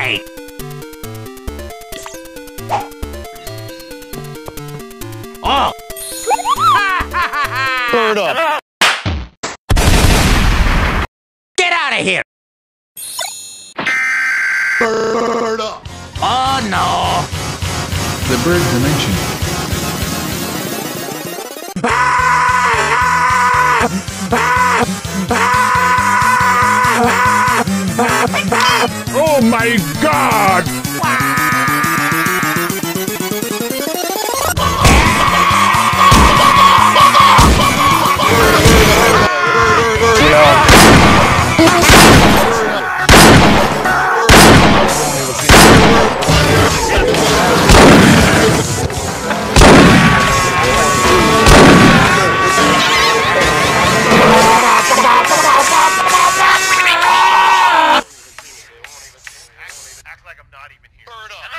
right! Oh! Bird up. Get out of here! Bird up. Oh no! The bird dimension. Oh my god! Bird up.